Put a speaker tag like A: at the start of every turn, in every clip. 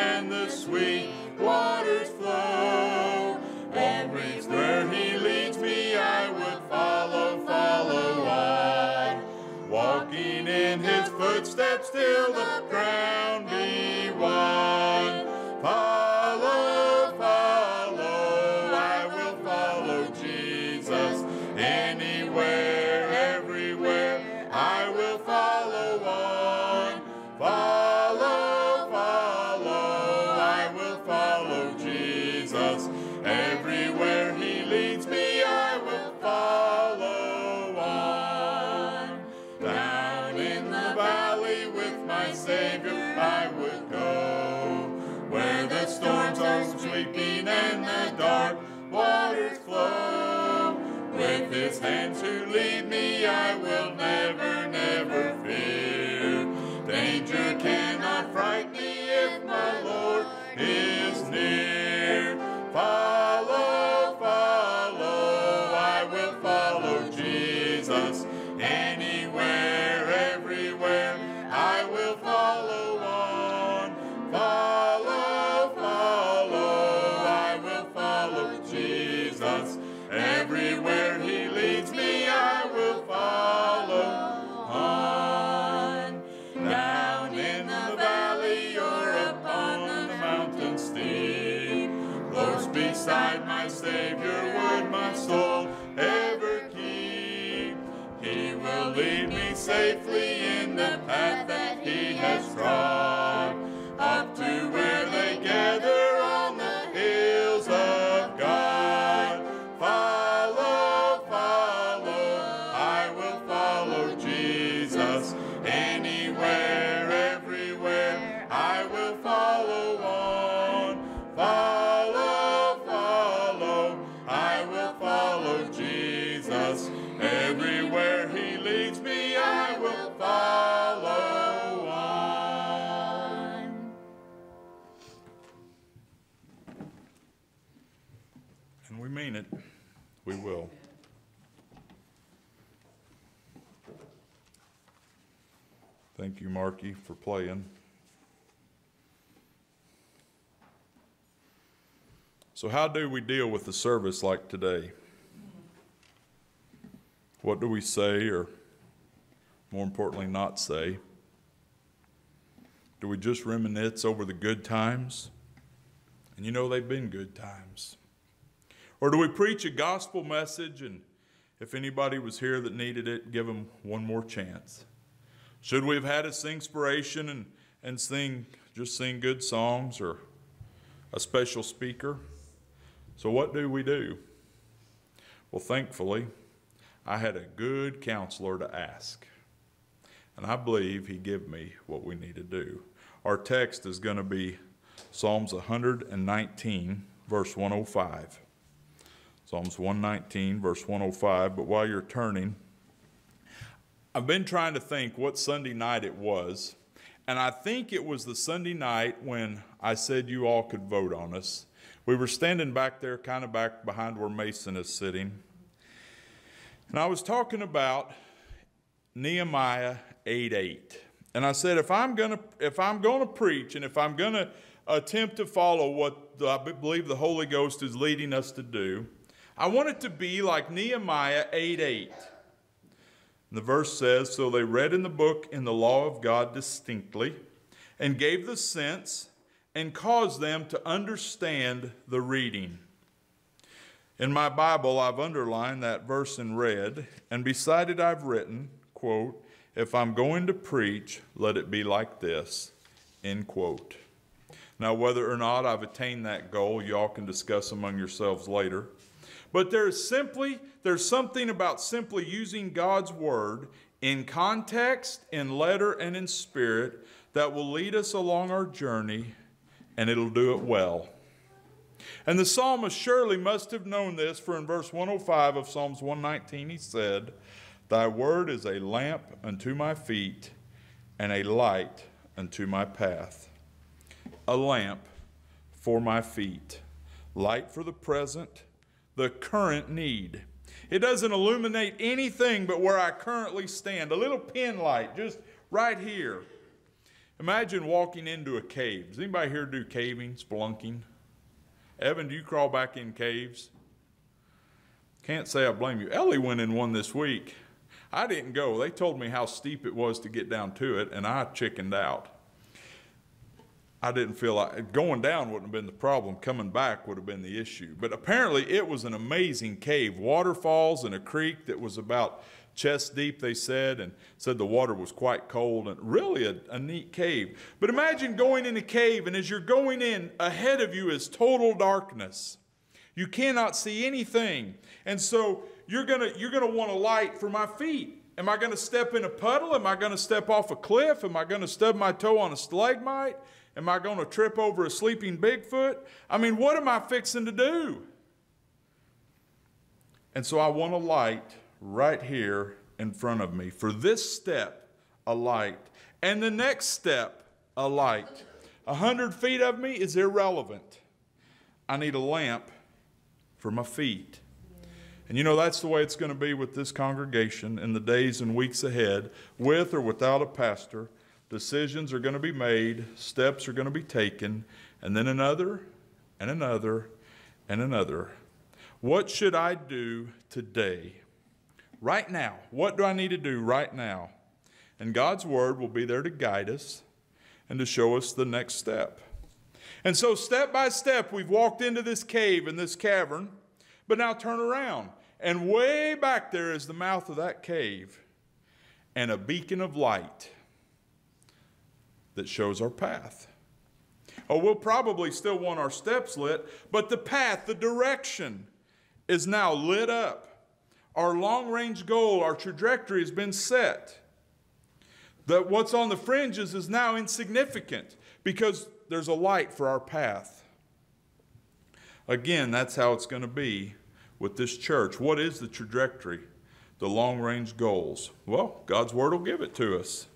A: and the
B: sweet waters flow. Always where He leads me I would follow, follow on, walking in His footsteps till the crown I will safely Thank you, Marky, for playing. So, how do we deal with a service like today? What do we say, or more importantly, not say? Do we just reminisce over the good times? And you know they've been good times. Or do we preach a gospel message and if anybody was here that needed it, give them one more chance? Should we have had us inspiration and, and sing, just sing good songs or a special speaker? So, what do we do? Well, thankfully, I had a good counselor to ask. And I believe he gave me what we need to do. Our text is going to be Psalms 119, verse 105. Psalms 119, verse 105. But while you're turning, I've been trying to think what Sunday night it was. And I think it was the Sunday night when I said you all could vote on us. We were standing back there, kind of back behind where Mason is sitting. And I was talking about Nehemiah 8 8. And I said, if I'm going to if I'm to preach and if I'm going to attempt to follow what I believe the Holy Ghost is leading us to do, I want it to be like Nehemiah 8 8. And the verse says, So they read in the book in the law of God distinctly, and gave the sense, and caused them to understand the reading. In my Bible, I've underlined that verse in red, and beside it I've written, quote, If I'm going to preach, let it be like this, end quote. Now, whether or not I've attained that goal, y'all can discuss among yourselves later. But there's simply, there's something about simply using God's word in context, in letter, and in spirit that will lead us along our journey, and it'll do it well. And the psalmist surely must have known this, for in verse 105 of Psalms 119 he said, Thy word is a lamp unto my feet and a light unto my path. A lamp for my feet, light for the present the current need. It doesn't illuminate anything but where I currently stand. A little pin light just right here. Imagine walking into a cave. Does anybody here do caving, spelunking? Evan, do you crawl back in caves? Can't say I blame you. Ellie went in one this week. I didn't go. They told me how steep it was to get down to it, and I chickened out. I didn't feel like going down wouldn't have been the problem. Coming back would have been the issue. But apparently, it was an amazing cave. Waterfalls and a creek that was about chest deep, they said, and said the water was quite cold and really a, a neat cave. But imagine going in a cave, and as you're going in, ahead of you is total darkness. You cannot see anything. And so you're to you're going to want a light for my feet. Am I going to step in a puddle? Am I going to step off a cliff? Am I going to stub my toe on a stalagmite? Am I going to trip over a sleeping Bigfoot? I mean, what am I fixing to do? And so I want a light right here in front of me. For this step, a light. And the next step, a light. A hundred feet of me is irrelevant. I need a lamp for my feet. And you know, that's the way it's going to be with this congregation in the days and weeks ahead, with or without a pastor. Decisions are going to be made, steps are going to be taken, and then another, and another, and another. What should I do today? Right now. What do I need to do right now? And God's Word will be there to guide us and to show us the next step. And so, step by step, we've walked into this cave and this cavern, but now turn around. And way back there is the mouth of that cave and a beacon of light that shows our path. Oh, we'll probably still want our steps lit, but the path, the direction is now lit up. Our long range goal, our trajectory has been set. That what's on the fringes is now insignificant because there's a light for our path. Again, that's how it's going to be with this church. What is the trajectory? The long range goals. Well, God's Word will give it to us.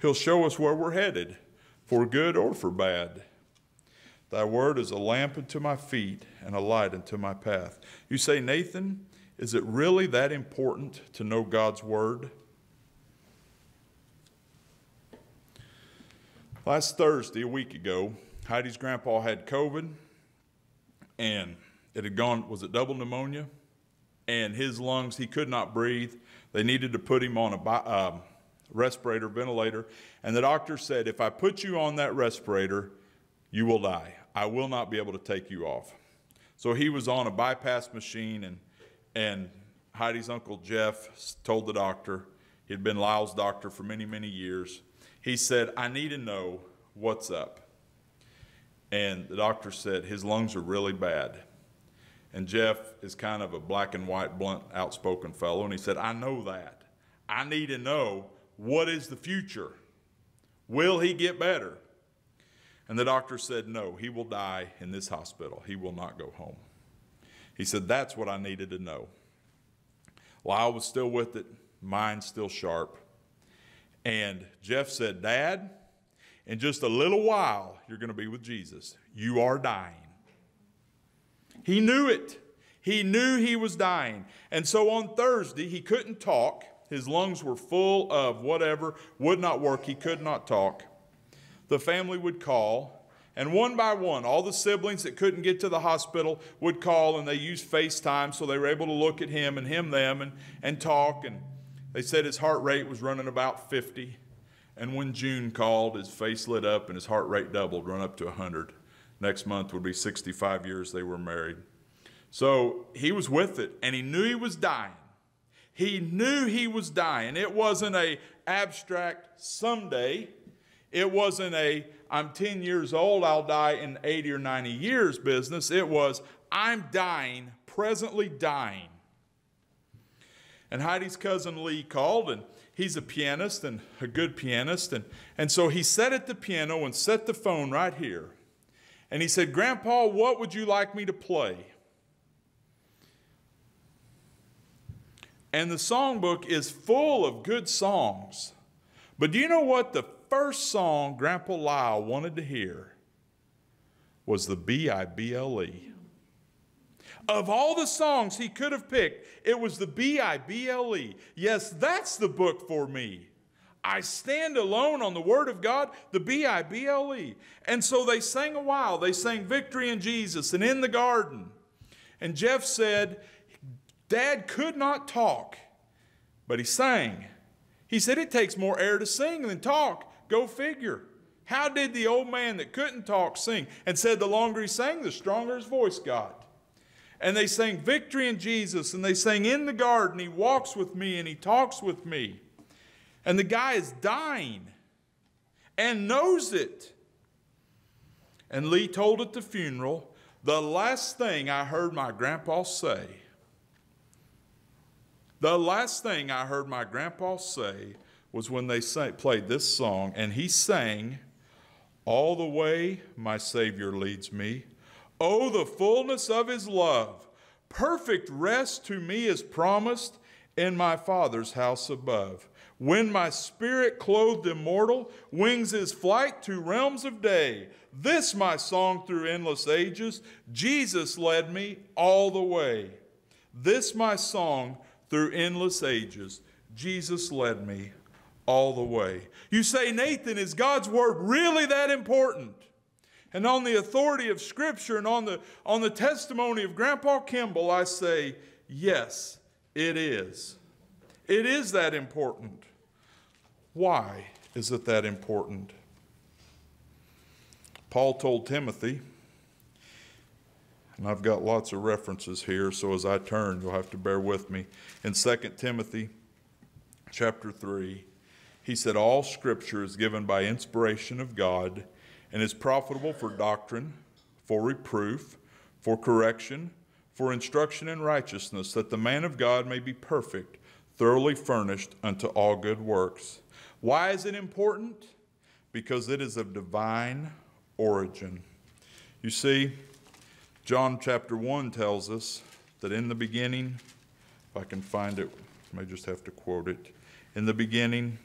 B: He'll show us where we're headed, for good or for bad. Thy word is a lamp unto my feet and a light unto my path. You say, Nathan, is it really that important to know God's word? Last Thursday, a week ago, Heidi's grandpa had COVID and it had gone, was it double pneumonia? And his lungs, he could not breathe. They needed to put him on a, um, respirator, ventilator. And the doctor said, if I put you on that respirator, you will die. I will not be able to take you off. So he was on a bypass machine, and, and Heidi's uncle Jeff told the doctor, he'd been Lyle's doctor for many, many years. He said, I need to know what's up. And the doctor said, his lungs are really bad. And Jeff is kind of a black and white, blunt, outspoken fellow, and he said, I know that. I need to know what is the future? Will he get better? And the doctor said, No, he will die in this hospital. He will not go home. He said, That's what I needed to know. Lyle was still with it, mind still sharp. And Jeff said, Dad, in just a little while, you're going to be with Jesus. You are dying. He knew it. He knew he was dying. And so on Thursday, he couldn't talk. His lungs were full of whatever, would not work. He could not talk. The family would call, and one by one, all the siblings that couldn't get to the hospital would call, and they used FaceTime so they were able to look at him and him them and, and talk. And they said his heart rate was running about 50. And when June called, his face lit up and his heart rate doubled, run up to 100. Next month would be 65 years they were married. So he was with it, and he knew he was dying. He knew he was dying. It wasn't a abstract someday. It wasn't a I'm 10 years old, I'll die in 80 or 90 years business. It was I'm dying, presently dying. And Heidi's cousin Lee called, and he's a pianist and a good pianist. And, and so he sat at the piano and set the phone right here. And he said, Grandpa, what would you like me to play? And the songbook is full of good songs. But do you know what the first song Grandpa Lyle wanted to hear was the B I B L E. Of all the songs he could have picked, it was the B I B L E. Yes, that's the book for me. I stand alone on the Word of God, the B I B L E. And so they sang a while. They sang Victory in Jesus and In the Garden. And Jeff said, Dad could not talk, but he sang. He said, It takes more air to sing than talk. Go figure. How did the old man that couldn't talk sing? And said the longer he sang, the stronger his voice got. And they sang victory in Jesus, and they sang in the garden, He walks with me and He talks with me. And the guy is dying and knows it. And Lee told at the funeral, the last thing I heard my grandpa say, the last thing I heard my grandpa say was when they sang, played this song, and he sang, All the way my Savior leads me. Oh, the fullness of his love. Perfect rest to me is promised in my Father's house above. When my spirit clothed immortal wings his flight to realms of day, this my song through endless ages, Jesus led me all the way. This my song through endless ages, Jesus led me all the way. You say, Nathan, is God's word really that important? And on the authority of Scripture and on the, on the testimony of Grandpa Kimball, I say, yes, it is. It is that important. Why is it that important? Paul told Timothy, and I've got lots of references here, so as I turn, you'll have to bear with me. In 2 Timothy chapter 3, he said, All scripture is given by inspiration of God and is profitable for doctrine, for reproof, for correction, for instruction in righteousness, that the man of God may be perfect, thoroughly furnished unto all good works. Why is it important? Because it is of divine origin. You see, John chapter 1 tells us that in the beginning, if I can find it, I may just have to quote it. In the beginning,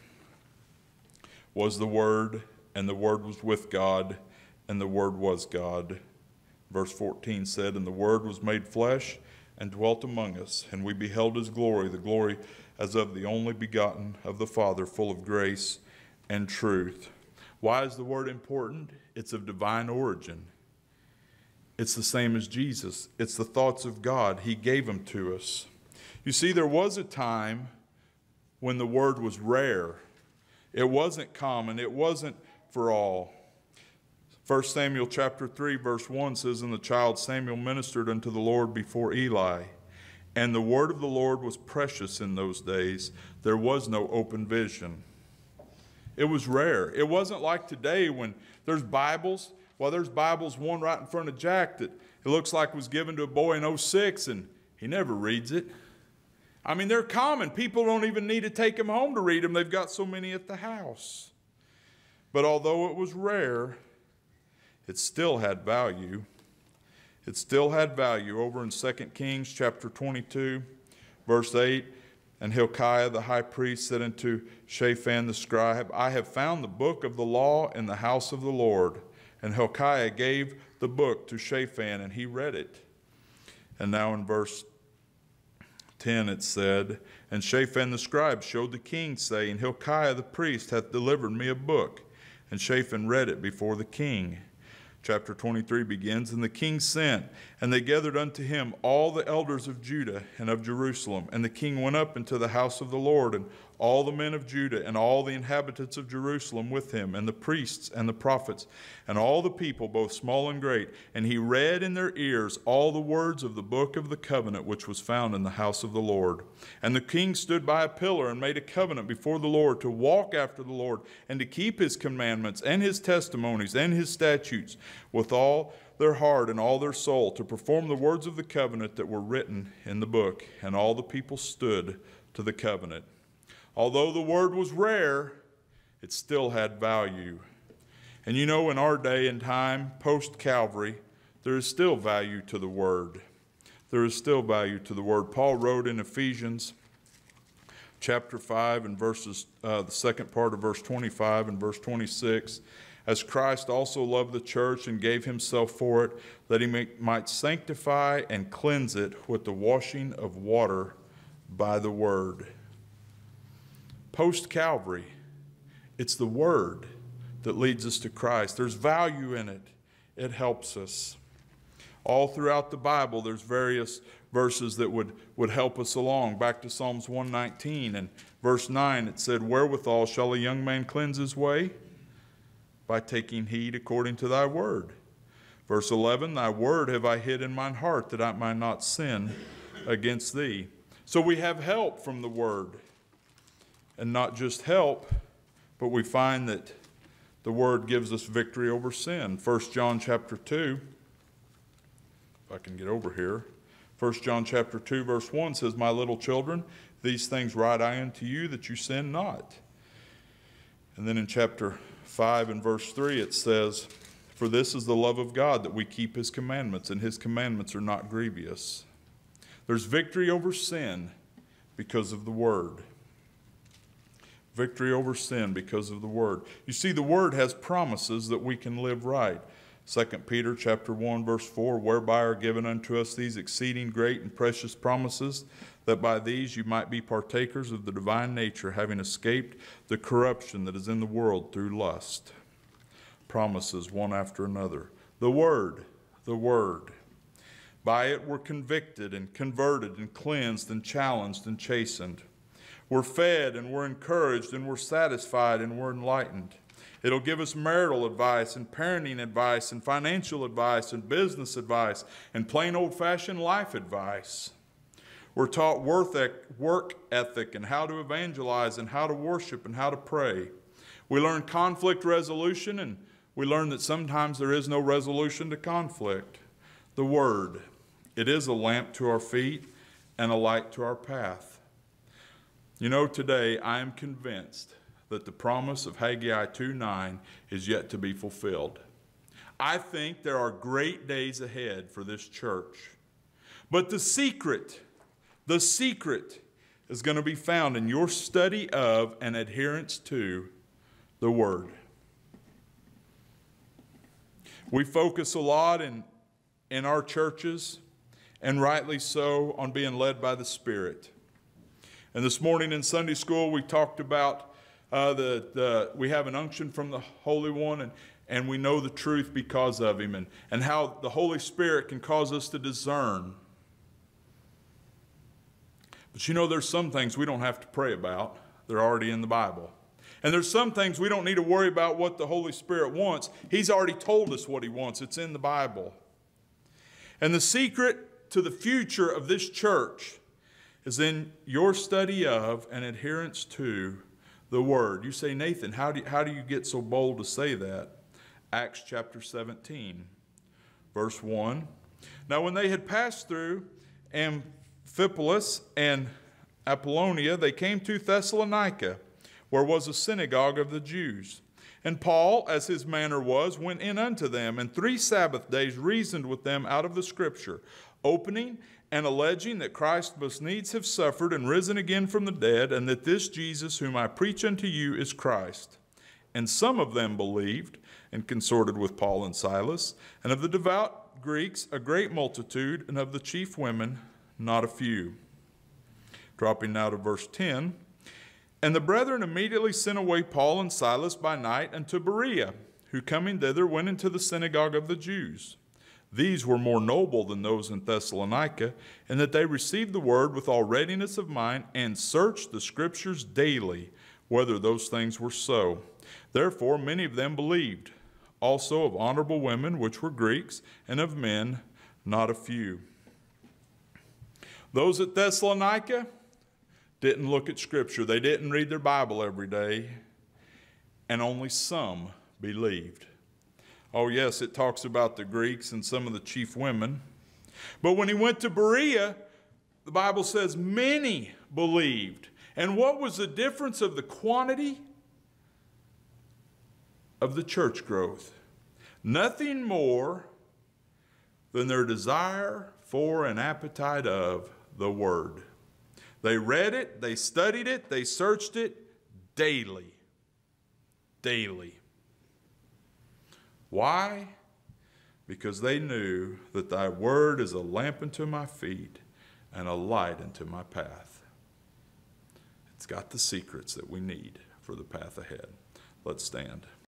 B: was the Word, and the Word was with God, and the Word was God. Verse 14 said, And the Word was made flesh and dwelt among us, and we beheld his glory, the glory as of the only begotten of the Father, full of grace and truth. Why is the Word important? It's of divine origin. It's the same as Jesus. It's the thoughts of God. He gave them to us. You see, there was a time when the Word was rare it wasn't common, it wasn't for all. 1 Samuel chapter 3 verse 1 says and the child Samuel ministered unto the Lord before Eli and the word of the Lord was precious in those days there was no open vision it was rare it wasn't like today when there's Bibles well there's Bibles one right in front of Jack that it looks like was given to a boy in 06 and he never reads it I mean, they're common. People don't even need to take them home to read them, they've got so many at the house. But although it was rare, it still had value. It still had value. Over in 2 Kings chapter 22, verse 8, and Hilkiah the high priest said unto Shaphan the scribe, I have found the book of the law in the house of the Lord. And Hilkiah gave the book to Shaphan, and he read it. And now in verse 10 it said, And Shaphan the scribe showed the king, saying, Hilkiah the priest hath delivered me a book. And Shaphan read it before the king. Chapter 23 begins And the king sent, and they gathered unto him all the elders of Judah and of Jerusalem. And the king went up into the house of the Lord, and all the men of Judah and all the inhabitants of Jerusalem with him, and the priests and the prophets, and all the people, both small and great. And he read in their ears all the words of the book of the covenant which was found in the house of the Lord. And the king stood by a pillar and made a covenant before the Lord to walk after the Lord, and to keep his commandments and his testimonies and his statutes with all their heart and all their soul, to perform the words of the covenant that were written in the book. And all the people stood to the covenant. Although the word was rare, it still had value. And you know, in our day and time, post Calvary, there is still value to the word. There is still value to the word. Paul wrote in Ephesians chapter 5 and verses, uh, the second part of verse 25 and verse 26 as Christ also loved the church and gave himself for it, that he might sanctify and cleanse it with the washing of water by the word post Calvary, it's the Word that leads us to Christ. There's value in it, it helps us. All throughout the Bible, there's various verses that would, would help us along. Back to Psalms 119 and verse 9, it said, Wherewithal shall a young man cleanse his way? By taking heed according to thy word. Verse 11, Thy word have I hid in mine heart that I might not sin against thee. So we have help from the word and not just help, but we find that the word gives us victory over sin. 1 John chapter 2, if I can get over here. 1 John chapter 2 verse 1 says, "My little children, these things write I unto you that you sin not." And then in chapter 5 and verse 3 it says, "For this is the love of God that we keep his commandments, and his commandments are not grievous." There's victory over sin because of the word victory over sin because of the word. You see the word has promises that we can live right. 2 Peter chapter 1 verse 4 whereby are given unto us these exceeding great and precious promises that by these you might be partakers of the divine nature having escaped the corruption that is in the world through lust. Promises one after another. The word, the word. By it we're convicted and converted and cleansed and challenged and chastened. We're fed and we're encouraged and we're satisfied and we're enlightened. It'll give us marital advice and parenting advice and financial advice and business advice and plain old fashioned life advice. We're taught work ethic and how to evangelize and how to worship and how to pray. We learn conflict resolution and we learn that sometimes there is no resolution to conflict. The Word, it is a lamp to our feet and a light to our path. You know, today I am convinced that the promise of Haggai 2 9 is yet to be fulfilled. I think there are great days ahead for this church. But the secret, the secret is going to be found in your study of and adherence to the Word. We focus a lot in, in our churches, and rightly so, on being led by the Spirit. And this morning in Sunday school, we talked about uh, the, the, we have an unction from the Holy One, and, and we know the truth because of Him, and, and how the Holy Spirit can cause us to discern. But you know, there's some things we don't have to pray about, they're already in the Bible. And there's some things we don't need to worry about what the Holy Spirit wants. He's already told us what He wants, it's in the Bible. And the secret to the future of this church is in your study of and adherence to the Word. You say, Nathan, how do you, how do you get so bold to say that? Acts chapter 17, verse 1. Now, when they had passed through Amphipolis and Apollonia, they came to Thessalonica, where was a synagogue of the Jews. And Paul, as his manner was, went in unto them, and three Sabbath days reasoned with them out of the Scripture, opening and alleging that Christ must needs have suffered and risen again from the dead, and that this Jesus whom I preach unto you is Christ. And some of them believed and consorted with Paul and Silas, and of the devout Greeks a great multitude, and of the chief women not a few. Dropping now to verse 10. And the brethren immediately sent away Paul and Silas by night unto Berea, who coming thither went into the synagogue of the Jews. These were more noble than those in Thessalonica, in that they received the word with all readiness of mind and searched the scriptures daily whether those things were so. Therefore, many of them believed, also of honorable women, which were Greeks, and of men, not a few. Those at Thessalonica didn't look at Scripture, they didn't read their Bible every day, and only some believed. Oh, yes, it talks about the Greeks and some of the chief women. But when he went to Berea, the Bible says many believed. And what was the difference of the quantity of the church growth? Nothing more than their desire for and appetite of the Word. They read it, they studied it, they searched it daily. Daily. Why? Because they knew that thy word is a lamp unto my feet and a light unto my path. It's got the secrets that we need for the path ahead. Let's stand.